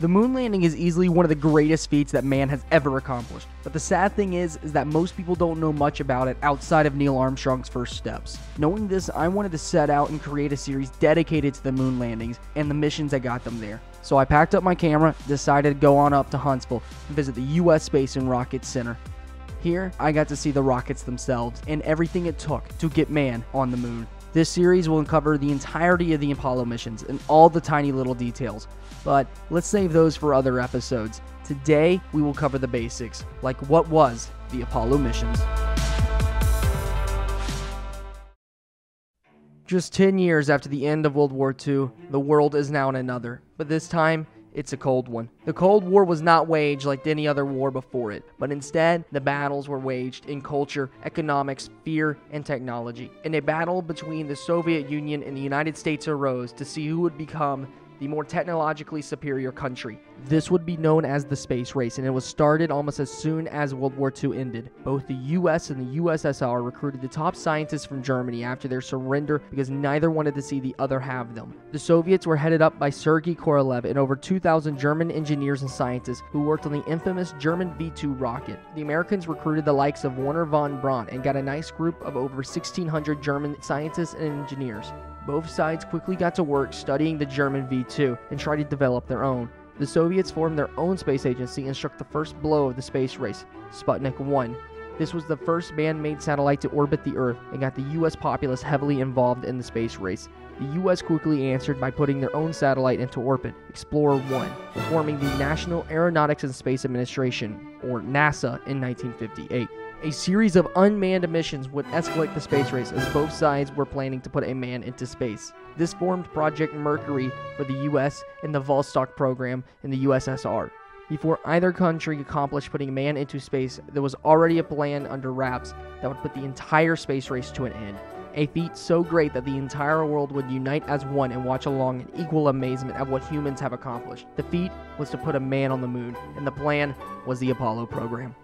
The moon landing is easily one of the greatest feats that man has ever accomplished. But the sad thing is is that most people don't know much about it outside of Neil Armstrong's first steps. Knowing this, I wanted to set out and create a series dedicated to the moon landings and the missions that got them there. So I packed up my camera, decided to go on up to Huntsville and visit the US Space and Rocket Center. Here, I got to see the rockets themselves and everything it took to get man on the moon. This series will uncover the entirety of the Apollo missions and all the tiny little details, but let's save those for other episodes. Today, we will cover the basics, like what was the Apollo missions. Just 10 years after the end of World War II, the world is now in another, but this time it's a cold one. The Cold War was not waged like any other war before it, but instead, the battles were waged in culture, economics, fear, and technology. And a battle between the Soviet Union and the United States arose to see who would become the more technologically superior country. This would be known as the space race, and it was started almost as soon as World War II ended. Both the US and the USSR recruited the top scientists from Germany after their surrender because neither wanted to see the other have them. The Soviets were headed up by Sergei Korolev and over 2,000 German engineers and scientists who worked on the infamous German V 2 rocket. The Americans recruited the likes of Wernher von Braun and got a nice group of over 1,600 German scientists and engineers. Both sides quickly got to work studying the German V 2 and tried to develop their own. The Soviets formed their own space agency and struck the first blow of the space race, Sputnik 1. This was the first man made satellite to orbit the Earth and got the US populace heavily involved in the space race. The US quickly answered by putting their own satellite into orbit, Explorer 1, forming the National Aeronautics and Space Administration, or NASA, in 1958. A series of unmanned missions would escalate the space race as both sides were planning to put a man into space. This formed Project Mercury for the US and the Vostok program in the USSR. Before either country accomplished putting a man into space, there was already a plan under wraps that would put the entire space race to an end. A feat so great that the entire world would unite as one and watch along in equal amazement at what humans have accomplished. The feat was to put a man on the moon, and the plan was the Apollo program.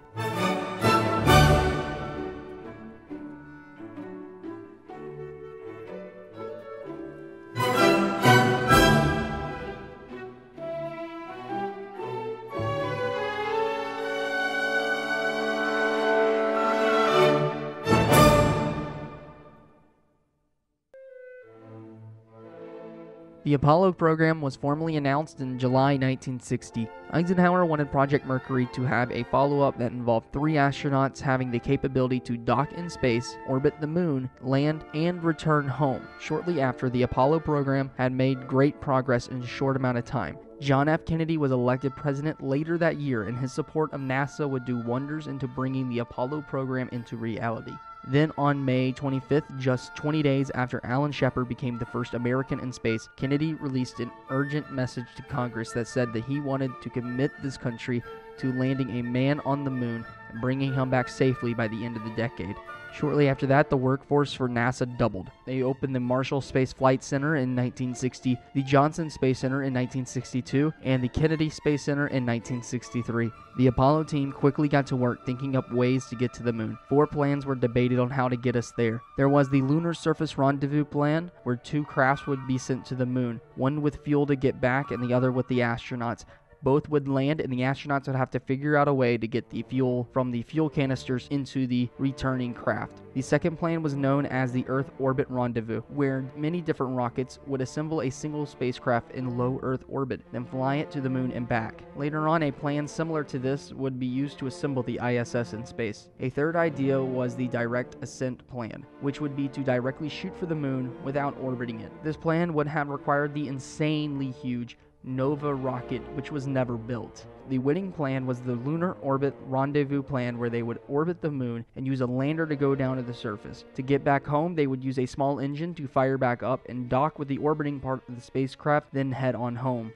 The Apollo program was formally announced in July 1960. Eisenhower wanted Project Mercury to have a follow up that involved three astronauts having the capability to dock in space, orbit the moon, land, and return home. Shortly after, the Apollo program had made great progress in a short amount of time. John F. Kennedy was elected president later that year, and his support of NASA would do wonders into bringing the Apollo program into reality. Then on May 25th, just 20 days after Alan Shepard became the first American in space, Kennedy released an urgent message to Congress that said that he wanted to commit this country to landing a man on the moon and bringing him back safely by the end of the decade. Shortly after that, the workforce for NASA doubled. They opened the Marshall Space Flight Center in 1960, the Johnson Space Center in 1962, and the Kennedy Space Center in 1963. The Apollo team quickly got to work thinking up ways to get to the moon. Four plans were debated on how to get us there. There was the Lunar Surface Rendezvous plan, where two crafts would be sent to the moon, one with fuel to get back and the other with the astronauts. Both would land, and the astronauts would have to figure out a way to get the fuel from the fuel canisters into the returning craft. The second plan was known as the Earth Orbit Rendezvous, where many different rockets would assemble a single spacecraft in low Earth orbit, then fly it to the moon and back. Later on, a plan similar to this would be used to assemble the ISS in space. A third idea was the Direct Ascent Plan, which would be to directly shoot for the moon without orbiting it. This plan would have required the insanely huge Nova rocket, which was never built. The winning plan was the Lunar Orbit Rendezvous plan, where they would orbit the moon and use a lander to go down to the surface. To get back home, they would use a small engine to fire back up and dock with the orbiting part of the spacecraft, then head on home.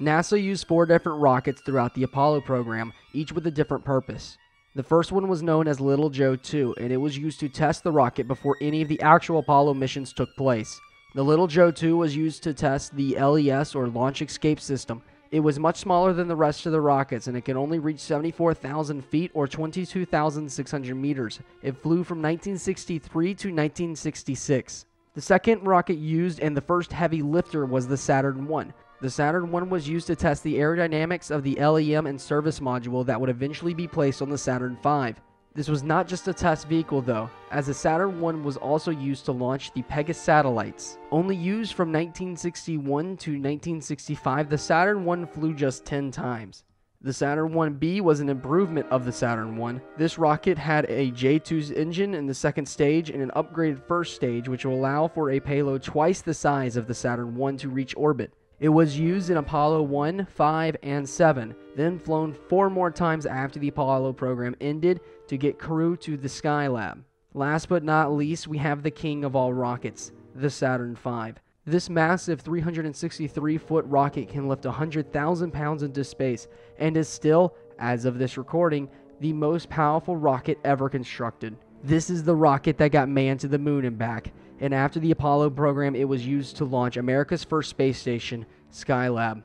NASA used four different rockets throughout the Apollo program, each with a different purpose. The first one was known as Little Joe 2, and it was used to test the rocket before any of the actual Apollo missions took place. The Little Joe 2 was used to test the LES or Launch Escape System. It was much smaller than the rest of the rockets and it could only reach 74,000 feet or 22,600 meters. It flew from 1963 to 1966. The second rocket used and the first heavy lifter was the Saturn 1. The Saturn 1 was used to test the aerodynamics of the LEM and service module that would eventually be placed on the Saturn 5. This was not just a test vehicle though, as the Saturn 1 was also used to launch the Pegasus satellites. Only used from 1961 to 1965, the Saturn 1 flew just 10 times. The Saturn 1B was an improvement of the Saturn 1. This rocket had a J2's engine in the second stage and an upgraded first stage, which will allow for a payload twice the size of the Saturn 1 to reach orbit. It was used in Apollo 1, 5, and 7, then flown four more times after the Apollo program ended to get crew to the Skylab. Last but not least, we have the king of all rockets, the Saturn V. This massive 363 foot rocket can lift 100,000 pounds into space and is still, as of this recording, the most powerful rocket ever constructed. This is the rocket that got man to the moon and back, and after the Apollo program, it was used to launch America's first space station, Skylab.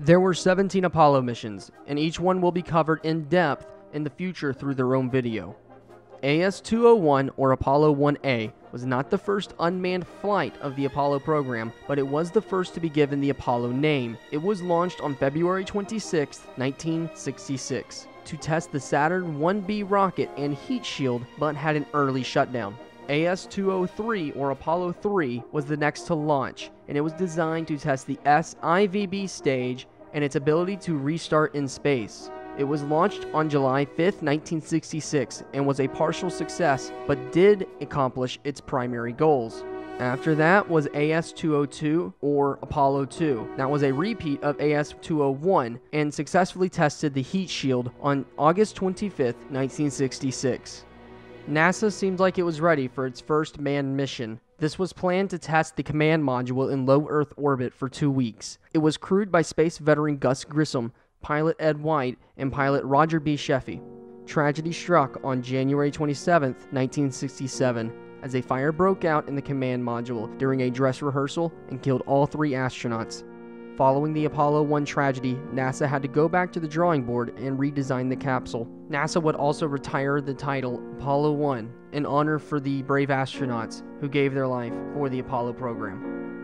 There were 17 Apollo missions, and each one will be covered in depth in the future through their own video. AS 201 or Apollo 1A was not the first unmanned flight of the Apollo program, but it was the first to be given the Apollo name. It was launched on February 26, 1966 to test the Saturn 1B rocket and heat shield, but had an early shutdown. AS 203 or Apollo 3 was the next to launch, and it was designed to test the SIVB stage and its ability to restart in space. It was launched on July 5, 1966, and was a partial success, but did accomplish its primary goals. After that was AS-202 or Apollo 2. That was a repeat of AS-201 and successfully tested the heat shield on August 25, 1966. NASA seemed like it was ready for its first manned mission. This was planned to test the command module in low Earth orbit for two weeks. It was crewed by space veteran Gus Grissom, pilot Ed White, and pilot Roger B. Chaffee. Tragedy struck on January 27, 1967 as a fire broke out in the command module during a dress rehearsal and killed all three astronauts. Following the Apollo 1 tragedy, NASA had to go back to the drawing board and redesign the capsule. NASA would also retire the title Apollo 1 in honor for the brave astronauts who gave their life for the Apollo program.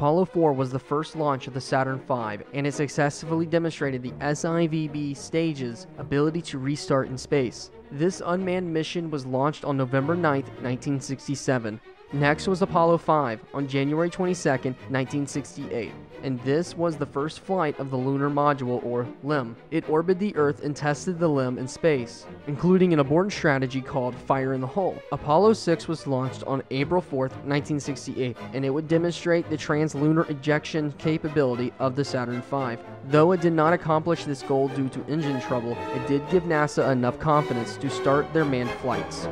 Apollo 4 was the first launch of the Saturn V, and it successfully demonstrated the SIVB stage's ability to restart in space. This unmanned mission was launched on November 9, 1967, Next was Apollo 5 on January 22, 1968, and this was the first flight of the Lunar Module, or LEM. It orbited the Earth and tested the LEM in space, including an abort strategy called Fire in the Hole. Apollo 6 was launched on April 4, 1968, and it would demonstrate the translunar injection capability of the Saturn V. Though it did not accomplish this goal due to engine trouble, it did give NASA enough confidence to start their manned flights.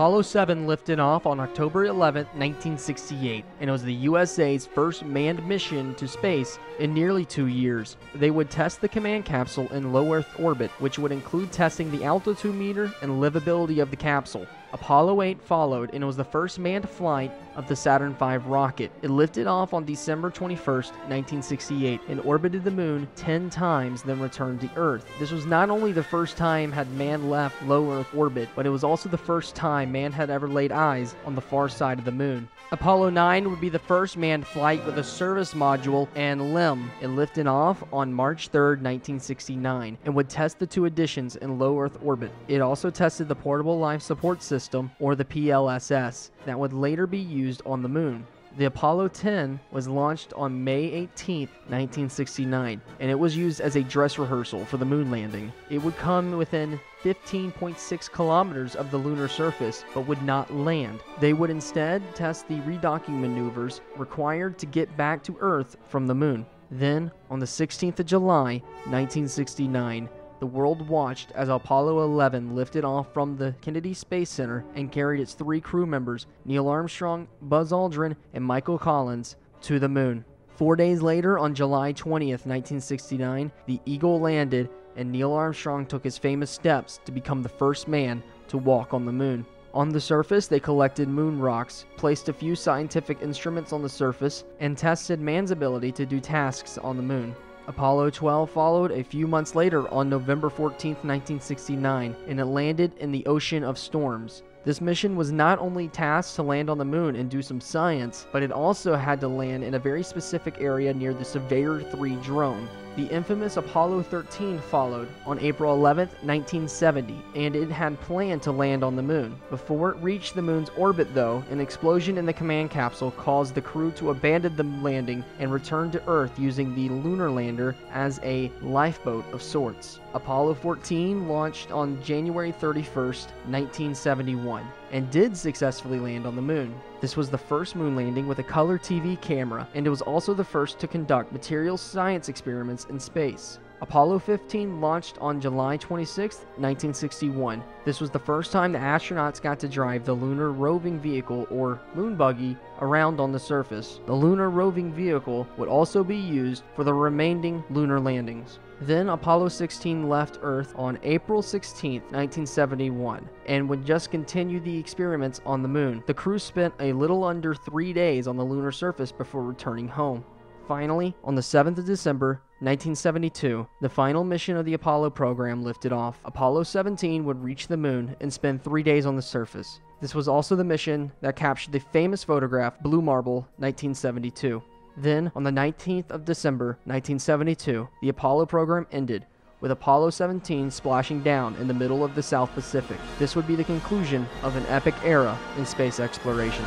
Apollo 7 lifted off on October 11, 1968, and it was the USA's first manned mission to space in nearly two years. They would test the command capsule in low Earth orbit, which would include testing the altitude meter and livability of the capsule. Apollo 8 followed, and was the first manned flight of the Saturn V rocket. It lifted off on December 21, 1968, and orbited the moon 10 times, then returned to Earth. This was not only the first time had man left low Earth orbit, but it was also the first time man had ever laid eyes on the far side of the moon. Apollo 9 would be the first manned flight with a service module and LEM. It lifted off on March 3, 1969, and would test the two additions in low Earth orbit. It also tested the Portable Life Support System, or the PLSS, that would later be used on the moon. The Apollo 10 was launched on May 18, 1969, and it was used as a dress rehearsal for the moon landing. It would come within 15.6 kilometers of the lunar surface but would not land. They would instead test the redocking maneuvers required to get back to Earth from the moon. Then, on the 16th of July, 1969, the world watched as Apollo 11 lifted off from the Kennedy Space Center and carried its three crew members, Neil Armstrong, Buzz Aldrin, and Michael Collins, to the moon. Four days later, on July 20th, 1969, the Eagle landed and Neil Armstrong took his famous steps to become the first man to walk on the moon. On the surface, they collected moon rocks, placed a few scientific instruments on the surface, and tested man's ability to do tasks on the moon. Apollo 12 followed a few months later on November 14, 1969, and it landed in the Ocean of Storms. This mission was not only tasked to land on the moon and do some science, but it also had to land in a very specific area near the Surveyor 3 drone. The infamous Apollo 13 followed on April 11, 1970, and it had planned to land on the moon. Before it reached the moon's orbit, though, an explosion in the command capsule caused the crew to abandon the landing and return to Earth using the lunar lander as a lifeboat of sorts. Apollo 14 launched on January 31, 1971, and did successfully land on the moon. This was the first moon landing with a color TV camera, and it was also the first to conduct material science experiments in space. Apollo 15 launched on July 26, 1961. This was the first time the astronauts got to drive the Lunar Roving Vehicle, or moon buggy, around on the surface. The Lunar Roving Vehicle would also be used for the remaining lunar landings. Then Apollo 16 left Earth on April 16, 1971, and would just continue the experiments on the moon. The crew spent a little under three days on the lunar surface before returning home. Finally, on the 7th of December, 1972, the final mission of the Apollo program lifted off. Apollo 17 would reach the moon and spend three days on the surface. This was also the mission that captured the famous photograph Blue Marble 1972. Then, on the 19th of December 1972, the Apollo program ended, with Apollo 17 splashing down in the middle of the South Pacific. This would be the conclusion of an epic era in space exploration.